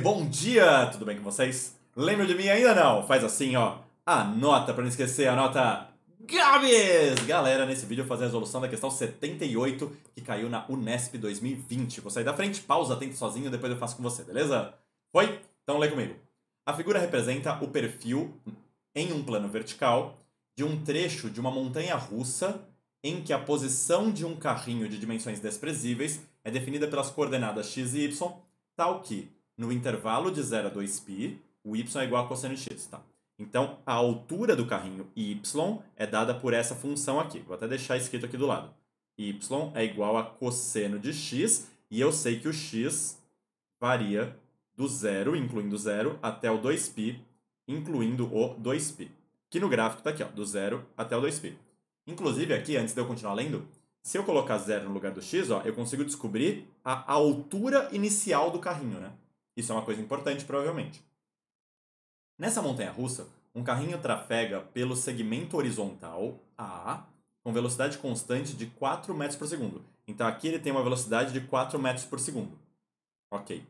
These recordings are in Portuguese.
Bom dia! Tudo bem com vocês? Lembra de mim ainda não? Faz assim, ó. Anota pra não esquecer, anota Gabs! Galera, nesse vídeo eu vou fazer a resolução da questão 78 que caiu na Unesp 2020. Vou sair da frente, pausa, tente sozinho, depois eu faço com você, beleza? Foi? Então lê comigo. A figura representa o perfil em um plano vertical de um trecho de uma montanha russa em que a posição de um carrinho de dimensões desprezíveis é definida pelas coordenadas x e y, tal que, no intervalo de 0 a 2π, o y é igual a cosseno de x. Tá? Então, a altura do carrinho y é dada por essa função aqui. Vou até deixar escrito aqui do lado. y é igual a cosseno de x, e eu sei que o x varia do zero, incluindo zero, até o 2π, incluindo o 2π. Que no gráfico está aqui, ó, do zero até o 2π. Inclusive, aqui, antes de eu continuar lendo, se eu colocar zero no lugar do x, ó, eu consigo descobrir a altura inicial do carrinho, né? Isso é uma coisa importante, provavelmente. Nessa montanha russa, um carrinho trafega pelo segmento horizontal A com velocidade constante de 4 metros por segundo. Então aqui ele tem uma velocidade de 4 metros por segundo. Ok.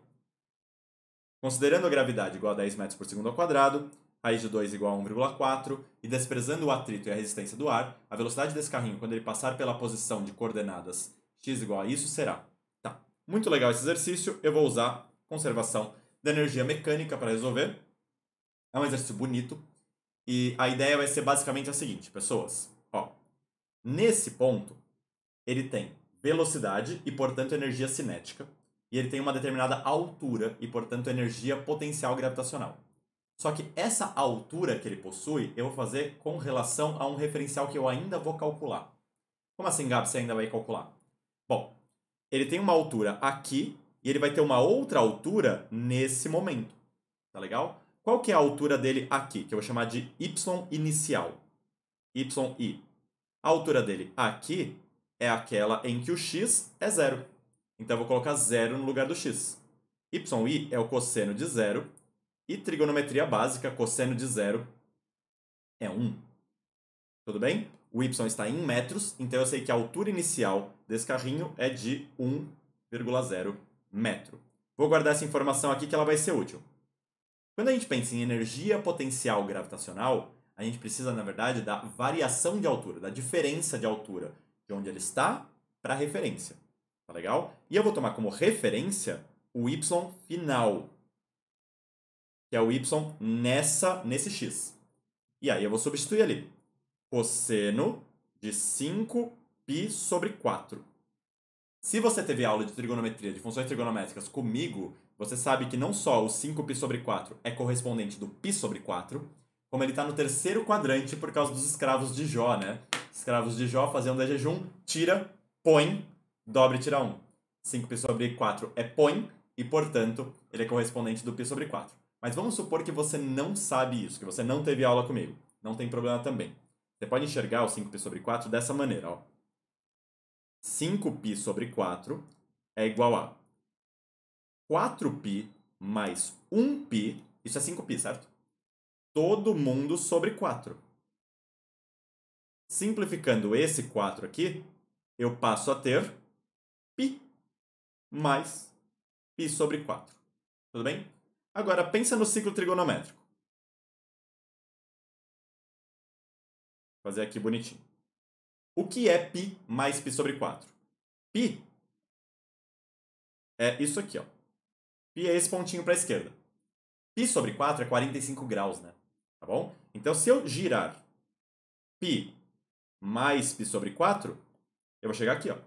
Considerando a gravidade igual a 10 metros por segundo ao quadrado, raiz de 2 igual a 1,4, e desprezando o atrito e a resistência do ar, a velocidade desse carrinho, quando ele passar pela posição de coordenadas x igual a isso, será. Tá. Muito legal esse exercício, eu vou usar conservação da energia mecânica para resolver. É um exercício bonito, e a ideia vai ser basicamente a seguinte, pessoas. Ó, nesse ponto, ele tem velocidade e, portanto, energia cinética, e ele tem uma determinada altura e, portanto, energia potencial gravitacional. Só que essa altura que ele possui, eu vou fazer com relação a um referencial que eu ainda vou calcular. Como assim, Gab, você ainda vai calcular? Bom, ele tem uma altura aqui e ele vai ter uma outra altura nesse momento. Tá legal? Qual que é a altura dele aqui, que eu vou chamar de y inicial? yi. A altura dele aqui é aquela em que o x é zero. Então eu vou colocar zero no lugar do x. yi é o cosseno de zero e trigonometria básica, cosseno de zero é 1. Tudo bem? O y está em metros, então eu sei que a altura inicial desse carrinho é de 1,0 metro. Vou guardar essa informação aqui que ela vai ser útil. Quando a gente pensa em energia potencial gravitacional, a gente precisa, na verdade, da variação de altura, da diferença de altura de onde ele está para a referência. Tá legal? E eu vou tomar como referência o y final, que é o y nessa, nesse x. E aí eu vou substituir ali. Cosseno de 5π sobre 4. Se você teve aula de trigonometria, de funções trigonométricas comigo, você sabe que não só o 5π sobre 4 é correspondente do π sobre 4, como ele está no terceiro quadrante por causa dos escravos de Jó, né? Escravos de Jó faziam de jejum, tira, põe, dobre tira 1. 5π sobre 4 é põe, e portanto ele é correspondente do π sobre 4. Mas vamos supor que você não sabe isso, que você não teve aula comigo. Não tem problema também. Você pode enxergar o 5π sobre 4 dessa maneira. Ó. 5π sobre 4 é igual a 4π mais 1π, isso é 5π, certo? Todo mundo sobre 4. Simplificando esse 4 aqui, eu passo a ter π mais π sobre 4. Tudo bem? Agora, pensa no ciclo trigonométrico. Vou fazer aqui bonitinho. O que é π mais π sobre 4? π é isso aqui, ó. π é esse pontinho para a esquerda. π sobre 4 é 45 graus, né? Tá bom? Então, se eu girar π mais π sobre 4, eu vou chegar aqui, ó.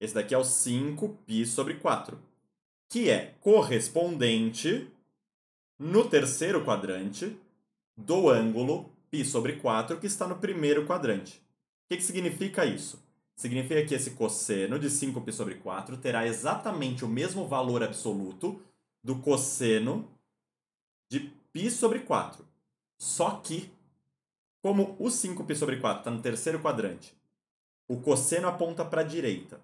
Esse daqui é o 5π sobre 4 que é correspondente no terceiro quadrante do ângulo π sobre 4 que está no primeiro quadrante. O que, que significa isso? Significa que esse cosseno de 5π sobre 4 terá exatamente o mesmo valor absoluto do cosseno de π sobre 4. Só que, como o 5π sobre 4 está no terceiro quadrante, o cosseno aponta para a direita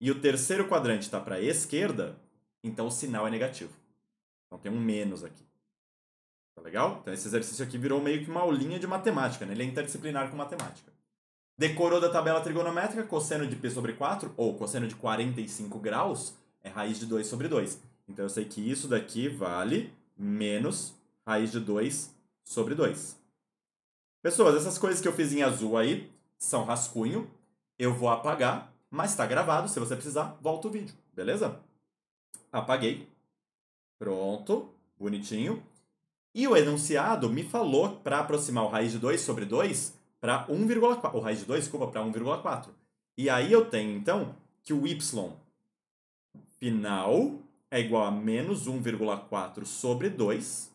e o terceiro quadrante está para a esquerda, então o sinal é negativo. Então tem um menos aqui. Tá legal? Então esse exercício aqui virou meio que uma aulinha de matemática, né? Ele é interdisciplinar com matemática. Decorou da tabela trigonométrica, cosseno de π sobre 4, ou cosseno de 45 graus, é raiz de 2 sobre 2. Então eu sei que isso daqui vale menos raiz de 2 sobre 2. Pessoas, essas coisas que eu fiz em azul aí são rascunho. Eu vou apagar, mas está gravado. Se você precisar, volta o vídeo, beleza? Apaguei. Pronto, bonitinho. E o enunciado me falou para aproximar o raiz de 2 sobre 2 para 1,4. O raiz de 2, desculpa, para 1,4. E aí eu tenho, então, que o y final é igual a menos 1,4 sobre 2.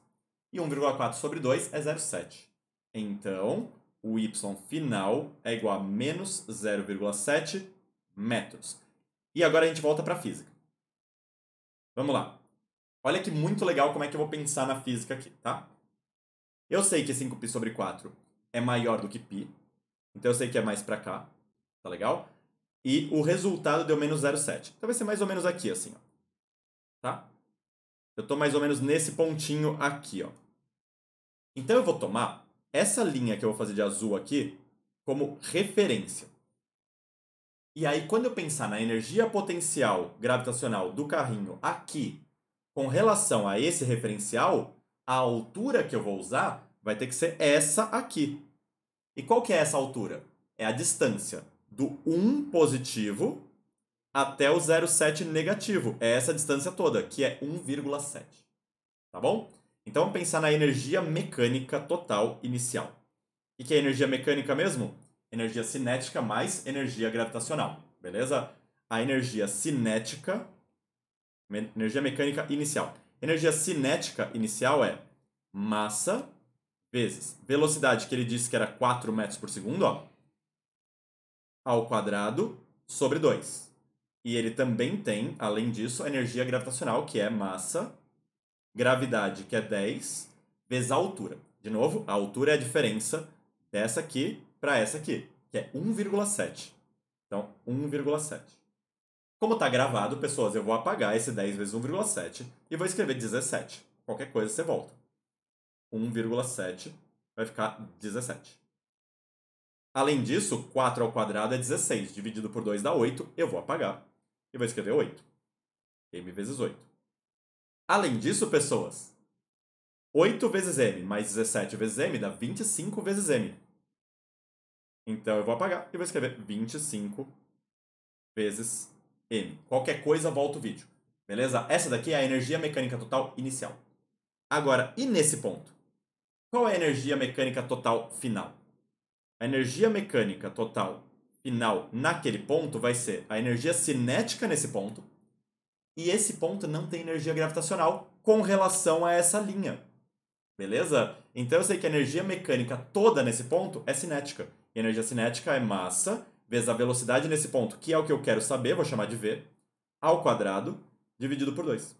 E 1,4 sobre 2 é 0,7. Então, o y final é igual a menos 0,7 metros. E agora a gente volta para a física. Vamos lá. Olha que muito legal como é que eu vou pensar na física aqui, tá? Eu sei que 5π sobre 4 é maior do que π. Então eu sei que é mais para cá. Tá legal? E o resultado deu menos 0,7. Então vai ser mais ou menos aqui, assim, ó. Tá? Eu tô mais ou menos nesse pontinho aqui, ó. Então eu vou tomar essa linha que eu vou fazer de azul aqui como referência. E aí, quando eu pensar na energia potencial gravitacional do carrinho aqui, com relação a esse referencial, a altura que eu vou usar vai ter que ser essa aqui. E qual que é essa altura? É a distância do 1 positivo até o 0,7 negativo. É essa distância toda, que é 1,7. Tá bom? Então vamos pensar na energia mecânica total inicial. O que é energia mecânica mesmo? Energia cinética mais energia gravitacional. Beleza? A energia cinética, energia mecânica inicial. Energia cinética inicial é massa vezes velocidade, que ele disse que era 4 metros por segundo, ó, ao quadrado sobre 2. E ele também tem, além disso, a energia gravitacional, que é massa gravidade, que é 10, vezes a altura. De novo, a altura é a diferença dessa aqui para essa aqui, que é 1,7. Então, 1,7. Como está gravado, pessoas, eu vou apagar esse 10 vezes 1,7 e vou escrever 17. Qualquer coisa você volta. 1,7 vai ficar 17. Além disso, 4 ao quadrado é 16. Dividido por 2 dá 8. Eu vou apagar e vou escrever 8. m vezes 8. Além disso, pessoas, 8 vezes m mais 17 vezes m dá 25 vezes m. Então eu vou apagar e vou escrever 25 vezes m. Qualquer coisa, volta o vídeo. Beleza? Essa daqui é a energia mecânica total inicial. Agora, e nesse ponto? Qual é a energia mecânica total final? A energia mecânica total final naquele ponto vai ser a energia cinética nesse ponto, e esse ponto não tem energia gravitacional com relação a essa linha. Beleza? Então eu sei que a energia mecânica toda nesse ponto é cinética. E a energia cinética é massa vezes a velocidade nesse ponto, que é o que eu quero saber, vou chamar de V, ao quadrado, dividido por 2.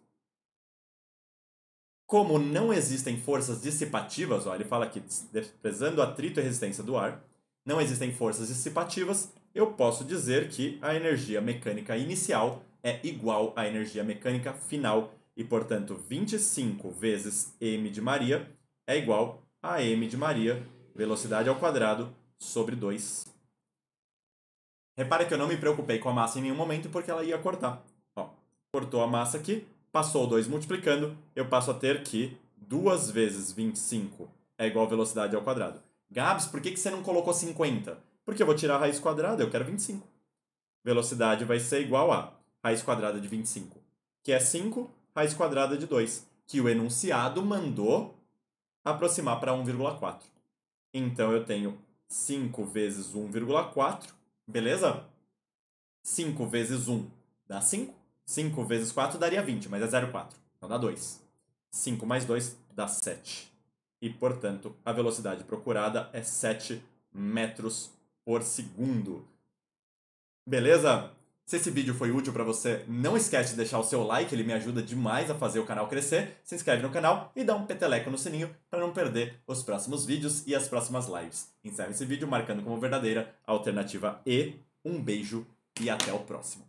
Como não existem forças dissipativas, ó, ele fala aqui, desprezando atrito e resistência do ar, não existem forças dissipativas, eu posso dizer que a energia mecânica inicial é igual à energia mecânica final e, portanto, 25 vezes m de Maria é igual a m de Maria, velocidade ao quadrado, sobre 2. Repare que eu não me preocupei com a massa em nenhum momento porque ela ia cortar. Ó, cortou a massa aqui, passou o 2 multiplicando, eu passo a ter que 2 vezes 25 é igual a velocidade ao quadrado. Gabs, por que, que você não colocou 50? Porque eu vou tirar a raiz quadrada, eu quero 25. Velocidade vai ser igual a raiz quadrada de 25, que é 5 raiz quadrada de 2, que o enunciado mandou aproximar para 1,4. Então eu tenho 5 vezes 1,4, beleza? 5 vezes 1 dá 5. 5 vezes 4 daria 20, mas é 0,4. Então dá 2. 5 mais 2 dá 7. E, portanto, a velocidade procurada é 7 metros por segundo. Beleza? Se esse vídeo foi útil para você, não esquece de deixar o seu like, ele me ajuda demais a fazer o canal crescer. Se inscreve no canal e dá um peteleco no sininho para não perder os próximos vídeos e as próximas lives. Encerro esse vídeo marcando como verdadeira alternativa E. Um beijo e até o próximo.